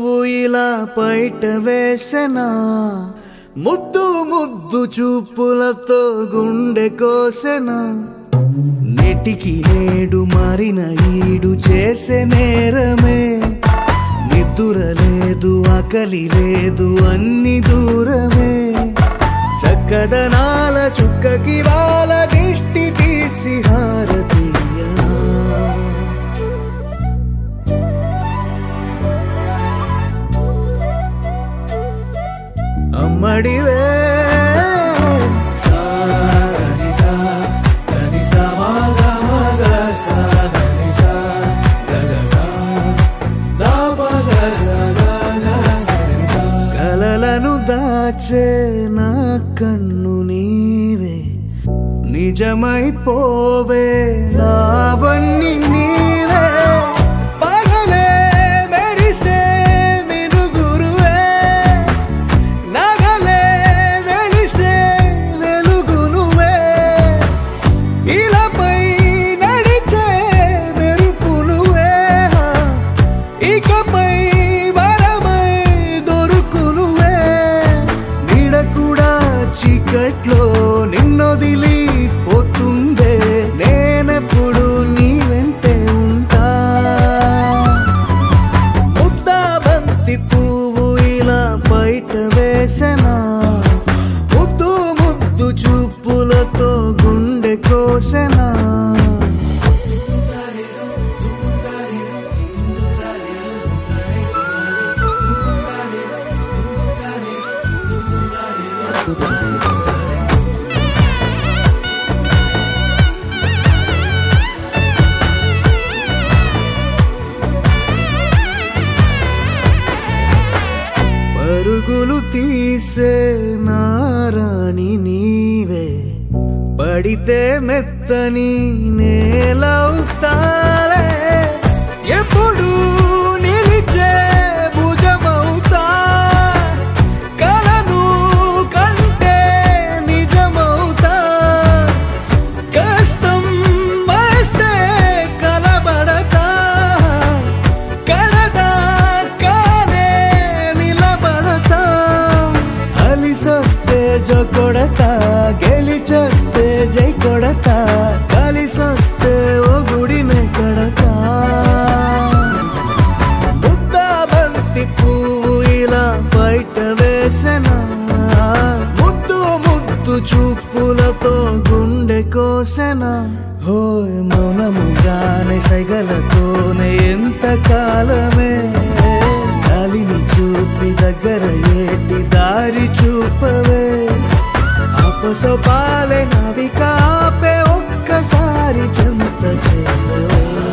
నువ్వు ఇలా బయట వేసెనా? ముద్దు ముద్దు చూపులతో గుండె కోసెనా? నెటికి నేడు మారిన ఈడు చేసే నేరమే. నిద్ర లేదు ఆకలి లేదు అన్ని దూరమే. చక్కదనాల చుక్కకి వాళ్ళ దిష్టి అమ్మడివే. కలలను దాచే నా కన్ను నీవే. నిజమైపోవే. చీకట్లో నిన్నొదిలి పోతుందే. నేనెప్పుడు నీ వెంటే ఉంటా. ముద్దా బంతి పువ్వు ఇలా బయట వేసనా? ముద్దు ముద్దు చూపులతో గుండె కోసెనా? పరుగులు తీసే నారాణి నీవే. పడితే మెత్తని నేలవుతా చూపులతో గుండె కోసెన. మునము మౌనముగానే సైగలతోనే ఎంత కాలమే. జాలిని చూపి దగ్గర ఏటి దారి చూపవే. అపసపాలే నవి కాపే ఒక్కసారి చెంత చేరవే.